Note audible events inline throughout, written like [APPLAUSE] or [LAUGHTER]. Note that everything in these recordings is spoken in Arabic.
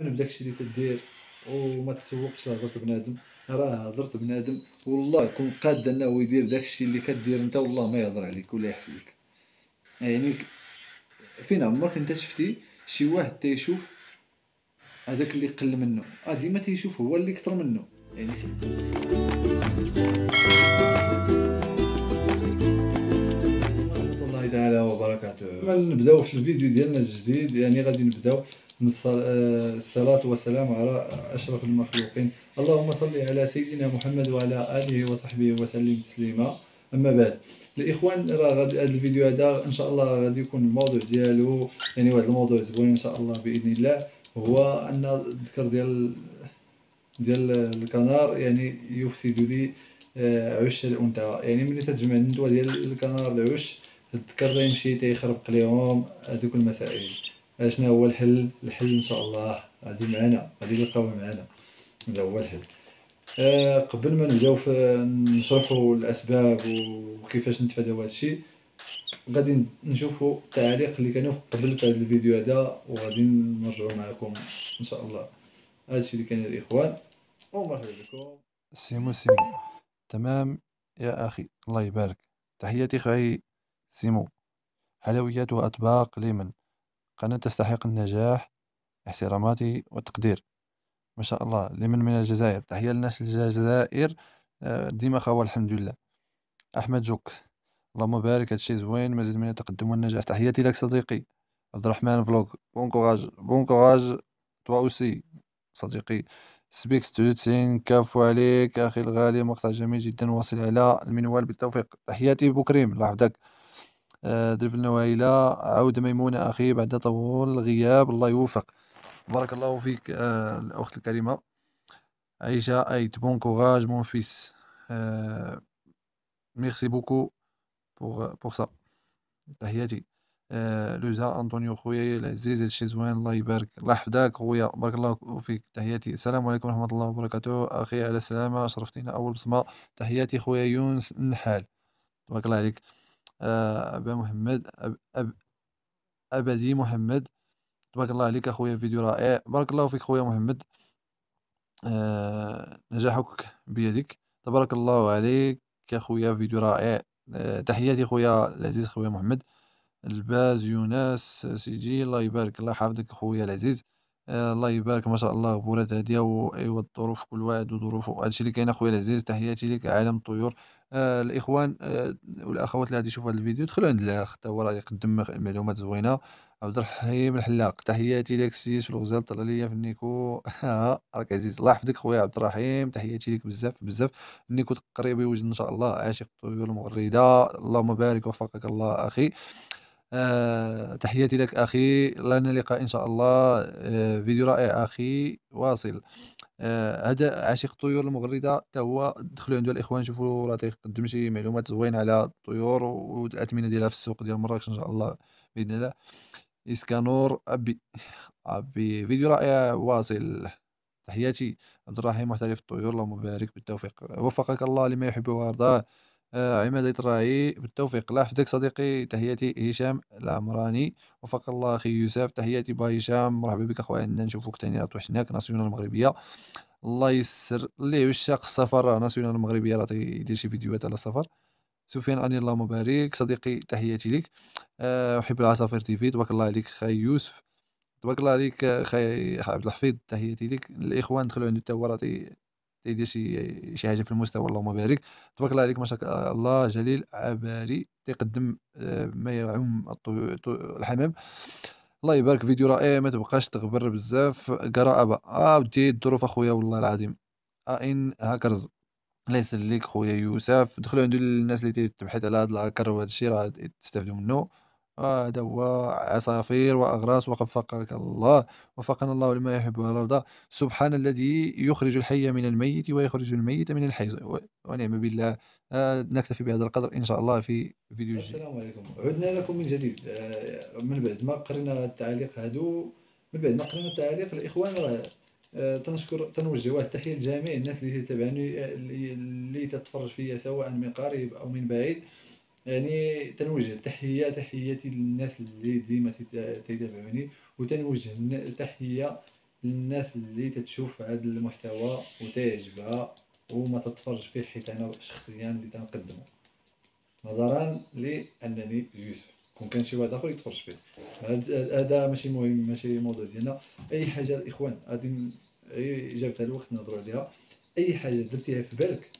من بداكشي اللي تدير وما تسوقش لهضرة بنادم. راه هضرة بنادم. والله يكون قاد أنه يدير داكشي اللي كدير أنت والله ما يهضر عليك ولا يحسدك. يعني فين عمرك أنت شفتي شي واحد تيشوف هذاك اللي قل منه؟ آه ديما تيشوف هو اللي كثر منه. يعني ورحمة الله تعالى وبركاته. نبداو في الفيديو ديالنا الجديد. يعني غادي نبداو. الصلاة والسلام على أشرف المخلوقين. اللهم صل على سيدنا محمد وعلى آله وصحبه وسلم تسليما. أما بعد الإخوان راه غادي هذا الفيديو هذا إن شاء الله غادي يكون الموضوع ديالو يعني واحد الموضوع زوين إن شاء الله بإذن الله. هو أن الذكر ديال ديال الكنار يعني يفسد لي آه، عش الأنثى. يعني ملي تتجمع الندوة ديال الكنار العش الذكر يمشي تيخربق ليهم هذوك المسائل. شنو هو الحل؟ الحل إن شاء الله غادي معنا غادي نلقاوه معنا. هذا هو الحل. آه قبل ما نبداو نشرحوا الأسباب وكيفاش نتفاداو هذا الشيء غادي نشوفوا التعاليق اللي كانوا قبل في هذا الفيديو هذا وغادي نرجعوا معكم إن شاء الله. هذا الشيء اللي كان الاخوان ومرحبا بكم. سيمو سيمو. تمام يا أخي. الله يبارك. تحياتي خي سيمو. حلويات وأطباق لمن قناة تستحق النجاح احتراماتي والتقدير. ما شاء الله لمن من الجزائر. تحية للناس الجزائر. آه، ديما خاوة الحمد لله. أحمد جوك اللهم بارك هادشي زوين مزيد من التقدم والنجاح. تحياتي لك صديقي. عبد الرحمن فلوق bon courage bon courage toi aussi صديقي. سبيك 96 كافو عليك أخي الغالي. مقطع جميل جدا واصل على المنوال بالتوفيق. تحياتي بوكريم الله يحفظك. آه، درب النوايلة عودة ميمونة أخي بعد طول الغياب الله يوفق. بارك الله فيك آه، الأخت الكريمة. عيشة أيت. bon courage mon fils merci beaucoup pour pour ça تحياتي. آه، لوزا أنطونيو خويا العزيز هادشي زوين. الله يبارك. الله يحفظك خويا. بارك الله فيك. تحياتي. السلام عليكم ورحمة الله وبركاته. أخي على السلامة. شرفتينا أول بصمة. تحياتي خويا يونس النحال تبارك الله عليك. أبا محمد أب أب أبدي محمد. تبارك الله عليك أخويا فيديو رائع. بارك الله فيك خويا محمد. آه، نجاحك بيدك. تبارك الله عليك أخويا فيديو رائع. آه، تحياتي خويا العزيز خويا محمد. الباز يونس سيدي الله يبارك الله يحفظك خويا العزيز. آه، الله يبارك ما شاء الله غبورات هادية وأيوا الظروف كل واحد وظروفه. هادشي اللي كاين أخويا العزيز تحياتي لك عالم الطيور آه الإخوان آه والأخوات اللي غادي يشوفوا هاد الفيديو دخلوا عند الأخ حتى هو راه يقدم معلومات زوينة. عبد الرحيم الحلاق تحياتي لك السيد في الغزال طلع ليا في النيكو. [LAUGHS] راك عزيز الله يحفظك خويا عبد الرحيم تحياتي لك بزاف بزاف. النيكو قريب يوجد إن شاء الله عاشق الطيور المغردة. اللهم بارك وفقك الله آه، تحياتي لك أخي. لنا لقاء إن شاء الله آه، فيديو رائع أخي. واصل. آه، هذا عاشق الطيور المغردة. حتى هو دخلوا عنده الإخوان شوفوا راه تيقدم شي معلومات زوينة على الطيور والأثمنة ديالها في السوق ديال مراكش إن شاء الله بإذن الله. إسكانور أبي أبي فيديو رائع. واصل. تحياتي. عبد الرحيم محترف الطيور. اللهم بارك بالتوفيق. وفقك الله لما يحب ويرضاه. آه، عماد الراعي بالتوفيق. الله يحفظك صديقي تحياتي هشام العمراني. وفق الله أخي يوسف تحياتي با هشام. مرحبا بك أخويا. عندنا نشوفوك تاني توحشناك ناسيونال المغربية. الله يسر اللي يعشق السفر. راه ناسيونال المغربية راه تيدير شي فيديوهات على السفر. سفيان اني اللهم بارك صديقي تحياتي لك. أه أحب العصافير تيفي تبارك الله عليك خي يوسف. تبارك الله عليك خي عبد الحفيظ. تحياتي لك. الإخوان دخلوا عنده حتى هو راه تيدير شي شي حاجة في المستوى اللهم بارك. تبارك الله عليك ما شاء الله جليل عباري تيقدم آه، ما يعم الحمام. الله يبارك فيديو رائع ما تبقاش تغبر بزاف. قراءة آه ودي الظروف أخويا والله العظيم. إن هاكرز الله يسليك خويا يوسف. دخلوا عندو الناس اللي تبحث على هاد الهاكر وهذا الشيء راه تستافدوا منه هذا هو عصافير وأغراس وفقك الله وفقنا الله لما يحب ويرضى سبحان الذي يخرج الحي من الميت ويخرج الميت من الحي. ونعم بالله. آه نكتفي بهذا القدر إن شاء الله في فيديو جديد. السلام عليكم. عدنا لكم من جديد. آه من بعد ما قرينا التعليق هادو من بعد ما قرينا التعليق الإخوان راه آه تنشكر تنوجه واحد التحية لجميع الناس اللي تتابعني اللي تتفرج فيا سواء من قريب أو من بعيد. يعني تنوجه تحية تحياتي للناس اللي ديما تيتابعوني وتنوجه تحية للناس اللي تتشوف هذا المحتوى وتعجبها وما تتفرج فيه حيت أنا شخصيا اللي تنقدمه. نظرا لأنني يوسف. كون كان شي واحد آخر يتفرج فيه. هذا ماشي مهم ماشي موضوع ديالنا. أي حاجة الإخوان غادي جابتها الوقت نهضروا عليها. أي حاجة درتيها في بالك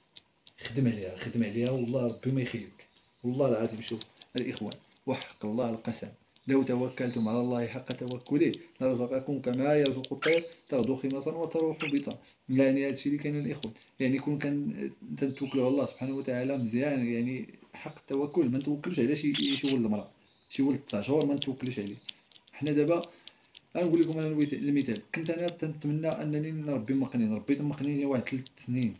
خدم عليها خدم عليها والله ربي ما يخيبك والله العظيم شوف الإخوان وحق الله القسم. لو توكلتم على الله حق توكله لرزقكم كما يرزق الطير. تغدو خماصا وتروح بطا يعني هادشي اللي كاين الإخوان. يعني كون كان تنتوكلوا على الله سبحانه وتعالى مزيان. يعني حق التوكل ما نتوكلوش على شي شي ولد المراه شي ولد تسع شهور ما نتوكلوش عليه. حنا دابا غنقول لكم أنا المثال. كنت أنا تنتمنى أنني نربي مقنين ربيت مقنين واحد ثلاث سنين.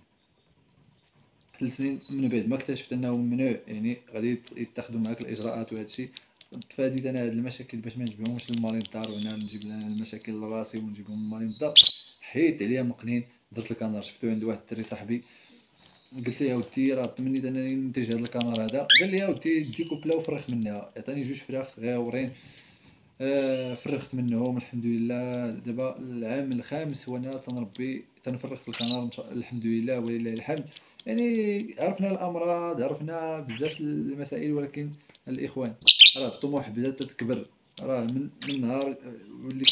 ثلاث سنين من بعد ما اكتشفت أنه ممنوع يعني غادي يتخذوا معاك الإجراءات وهذا الشيء تفاديت أنا هاد المشاكل باش ما نجبدهمش لمالين الدار وأنا نجيب المشاكل لراسي ونجيبهم لمالين الدار حيت عليا مقنين درت الكناري شفتو عند واحد الدري صاحبي. قلت ليه اودي راه تمنيت أنني ننتج هاد الكناري هذا قال لي اودي دي كوبلا وفرخ منها. عطاني جوج فراخ صغيورين. آه فرخت منهم الحمد لله. دابا العام الخامس وأنا تنربي تنفرخ في الكنار الحمد لله ولله الحمد. يعني عرفنا الأمراض عرفنا بزاف المسائل ولكن الإخوان راه الطموح بدا تتكبر. راه من من نهار وليت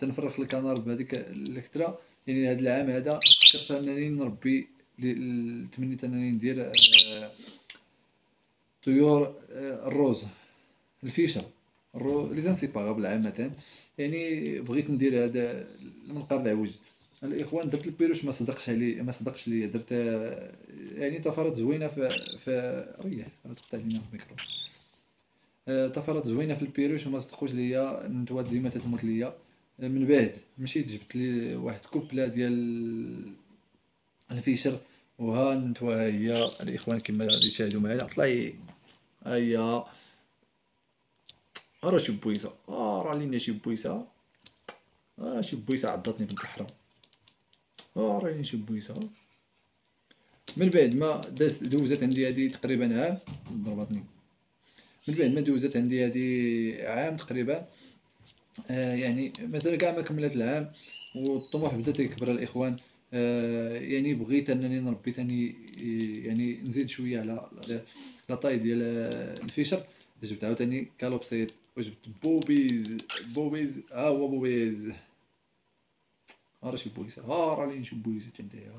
تنفرخ الكنار بهذيك الكثره يعني هذا العام هذا قدرت أنني نربي تمنيت انني ندير آه، طيور آه، الروز الفيشة. لي زانسيباغابل عامه يعني بغيت ندير هذا المنقار العوج. الإخوان درت ال perruche ما صدقش علي ما صدقش ليا درت يعني طفرات زوينة في في ريح. تقطع لينا الميكرو. آه، طفرات زوينة في ال perruche وما صدقوش ليا. النتوات ديما تتموت ليا. من بعد مشيت جبت لي واحد كوبلة ديال ال Fischer. وها النتوة هي الإخوان كما غادي تشاهدوا معايا. طلعي هيا. راه شي بويصة. آه راه لينا شي بويصة. آه شي بويصة عضتني بنت الحرام أه راه شي بويصه من بعد ما دوزت عندي هادي تقريبا عام. ضربتني. من بعد ما دوزت عندي هادي عام تقريبا آه يعني مازال كاع ما كملت العام والطموح بدا تيكبر الإخوان. آه يعني بغيت أنني نربي تاني يعني نزيد شوية على لا طاي ديال الفيشر جبت عاوتاني كالوبسيت وجبت بوبيز بوبيز. ها هو بوبيز. ها شي لي نشوف بويس تندايا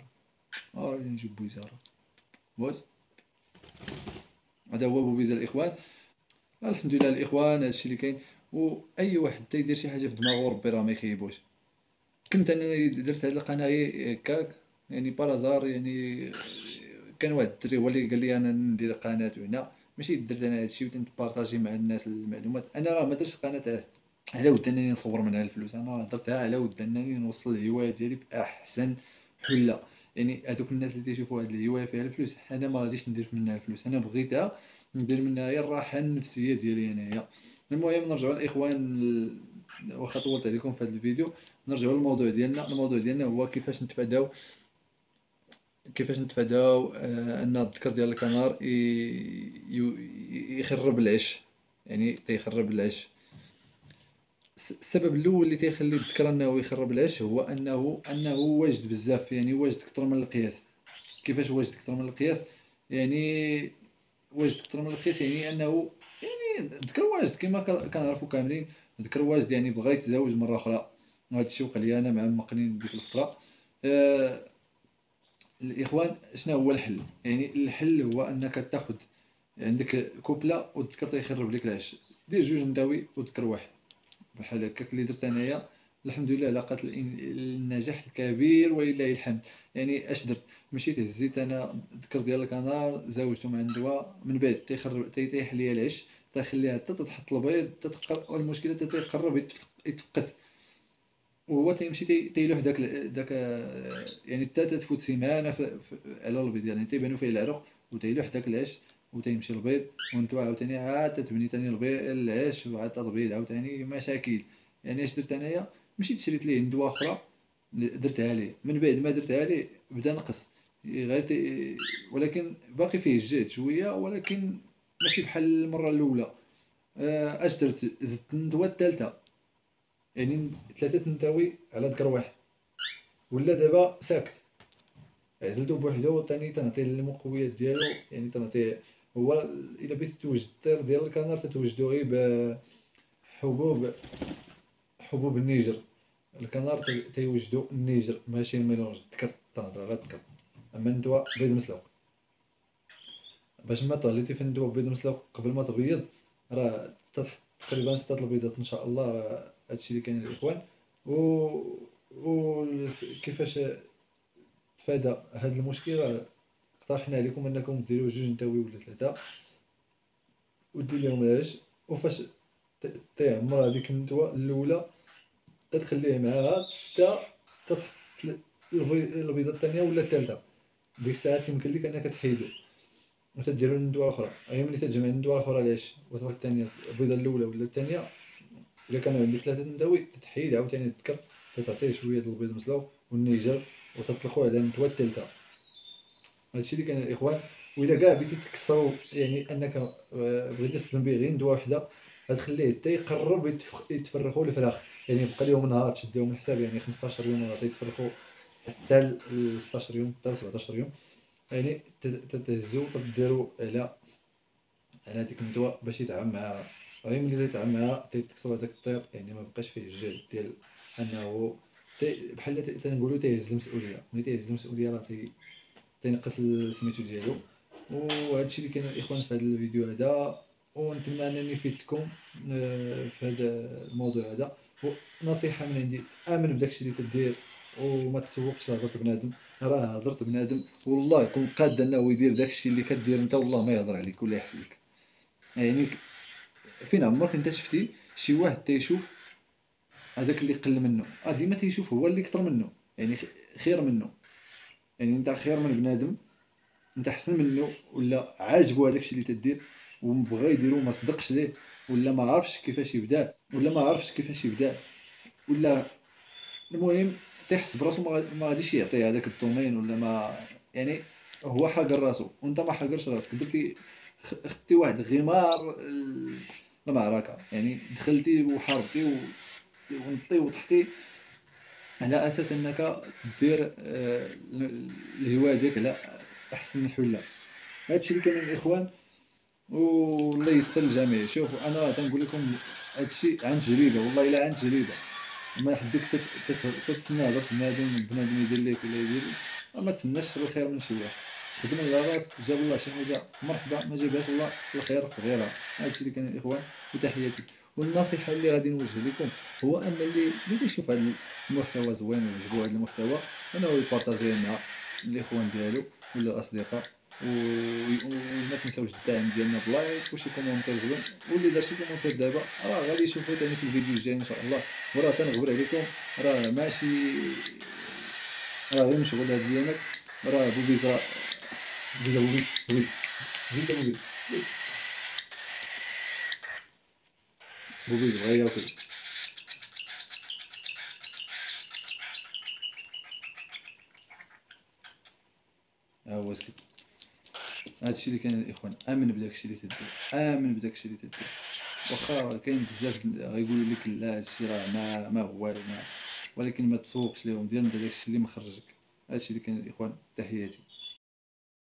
ها نشوف بويس راه واش هذا هو بوبيز الاخوان الحمد لله الاخوان هادشي اللي كاين واي واحد تيدير شي حاجة في دماغه ربي راه ما يخيبوش كنت أنا درت هاد القناه هكاك يعني بارازار يعني كان واحد الدري هو اللي قال لي أنا ندير قناه هنا ماشي درت أنا هادشي وتنبارطاجي مع الناس المعلومات أنا راه ما درتش قناه على ود انني نصور منها الفلوس. أنا درتها على ود انني نوصل الهواية ديالي باحسن حلة. يعني هذوك الناس اللي تيشوفوا هاد الهواية فيها الفلوس أنا ما غاديش ندير منها الفلوس. أنا بغيتها ندير منها هي الراحة النفسية ديالي أنايا. المهم نرجعوا الإخوان واخا طولت عليكم في هذا الفيديو. نرجعوا للموضوع ديالنا. الموضوع ديالنا هو كيفاش نتفاداو كيفاش نتفاداو آه أن الذكر ديال الكنار يخرب العش يعني تيخرب العش السبب الأول اللي تيخلي الذكر انه يخرب العش هو انه أنه واجد بزاف يعني واجد أكثر من القياس. كيفاش واجد أكثر من القياس؟ يعني واجد أكثر من القياس يعني انه يعني الذكر واجد كما كنعرفوا كاملين الذكر واجد يعني بغا يتزوج مرة أخرى. وهذا الشيء وقع لي أنا مع مقنين ديك الفترة. آه الإخوان شنو هو الحل؟ يعني الحل هو أنك تاخذ عندك كوبله والذكر تيخرب لك العش دير جوج نداوي وذكر واحد. بحال هكاك اللي درت انايا الحمد لله لقات النجاح الكبير ولله الحمد. يعني اش درت؟ مشيت هزيت أنا الذكر ديال الكنار زوجته مع الدواء من بعد تيخرب تيطيح ليا العش تخليها حتى تحط البيض تتقر والمشكلة حتى تيقرب يتفقس. وهو تيمشي تيلوح داك داك يعني حتى تفوت سيمانة على البيض يعني تيبانو فيه العرق وتيلوح داك العش وتيمشي البيض وانتو عاوتاني عاد تتبني تاني البيض العش وعاد تبيض عاوتاني مشاكل. يعني اش درت انايا؟ مشيت شريت ليه ندوة أخرى درتها ليه. من بعد ما درتها ليه بدا نقص. غير ولكن باقي فيه الجهد شوية ولكن ماشي بحال المرة الأولى. آه، اش درت؟ زدت الندوه الثالثه يعني ثلاثة تنتوي على ذكر واحد. ولا دابا ساكت. عزلتو بوحدو ثاني تنعطيه المقويات ديالو يعني تنعطيه هو إلا بغيتي توجد الطير ديال الكنار تتوجدو غير بحبوب حبوب النيجر الكنار تيوجدو ال niger ماشي ال mélange. الذكر تنهضر على الذكر أما النتوة بيض مسلوق. باش ما طليتي في النتوة بيض مسلوق قبل ما تبيض راه تحط تقريبا ستة البيضات. إن شاء الله راه هادشي اللي كاين الإخوان. و و كيفاش تفادى هاد المشكل؟ اقترحنا عليكم أنكم ديروا جوج نتاوي ولا ثلاثة. ودير لهم العيش وفاش تيعمر هذيك النتوه الأولى تتخليه معاها حتى تتحط البيضة الثانية ولا الثالثة. ديك الساعات يمكن لك أنك تحيدو. وتديرو الندوة الأخرى. أي ملي تجمع الندوة الأخرى العيش وتروح الثانية البيضة الأولى ولا الثانية؟ الا كانوا عندك ثلاثة نداوي تتحيد عاوتاني تذكر تتعطيه شوية ديال البيض مسلوق والنيجر وتطلقوه على الندوة الثالثة. هادشي اللي كان الاخوان وإلا كاع بغيتي تكسرو يعني أنك آه، بغيتي تخدم به غير ندوة وحده غتخليه حتى يقرب يتفرخوا الفراخ يعني يبقى لهم نهار تشديهم الحساب يعني 15 يوم ولا تيتفرخوا حتى ل 16 يوم حتى ل 17 يوم. يعني تتهزو تديرو على على هذيك الندوة باش يتعامل معاها غير ملي تيتعامل معاها تيتكسر هذاك الطير يعني ما بقاش فيه الجهد ديال أنه بحال تنقولو تيهز المسؤولية. ملي تيهز المسؤولية راه تينقص سميتو ديالو. وهادشي اللي كاين الإخوان في هذا الفيديو هذا ونتمنى أنني فدتكم آه، في هذا الموضوع هذا. ونصيحة من عندي آمن بداكشي اللي تدير وما تسوقش لهضره بنادم. راه هضرة بنادم. والله يكون قاد أنه يدير داكشي اللي كدير أنت والله ما يهضر عليك ولا يحس لك يعني فين عمرك أنت شفتي شي واحد تيشوف هذاك اللي قل منه؟ ديما تيشوف هو اللي كثر منه. يعني خير منه. يعني انت خير من بنادم انت احسن منه ولا عاجبو هذاك الشيء اللي تدير وبغى يديرو ما صدقش ليه ولا ما عرفش كيفاش يبدا ولا ما عرفش كيفاش يبدا ولا المهم تيحس براسو ما غاديش يعطي هذاك الدومين ولا ما يعني هو حاقر راسو وانت ما حاقرش راسك درتي خدتي واحد غمار المعركة. يعني دخلتي وحاربتي ونطي وطحتي على أساس أنك دير آه، الهواية ديالك على أحسن حلة. هادشي اللي كاين الإخوان والله يسر الجميع. شوفوا أنا تنقول لكم هادشي عن تجربة والله إلا عن تجربة. ما يحدك تتسنى هضره بنادم بنادم يدير لك ولا يدير ما تسناش الخير من شي واحد. خدم على راسك جاب الله شي حاجة مرحبا ما جابهاش الله الخير في غيرها. هادشي اللي كان الإخوان وتحياتي. والنصيحة اللي غادي نوجه لكم هو أن اللي اللي يشوف هذا المحتوى زوين ويعجبو هذا المحتوى أنه يبارطاجيه مع الإخوان ديالو ولا الأصدقاء وما تنساوش الدعم ديالنا ب like وشي commentaire زوين. واللي دار شي commentaire دابا راه غادي يشوفو ثاني في الفيديو الجاي إن شاء الله. وراه تنغبر عليكم. راه ماشي راه غير مشغول هاد الايامات راه بوبيز راه زيد بوبيز زيد بوبيز بوبيز بغا ياكل ها هو سكت هادشي اللي كاين الاخوان آمن بداكشي اللي تدير. آمن بداكشي اللي تدير. واخا كاين بزاف غيقولوا لك لا هادشي راه ما ما هو ما ولكن ما تسوقش ليهم. ديال داكشي اللي مخرجك. هادشي اللي كاين الاخوان تحياتي.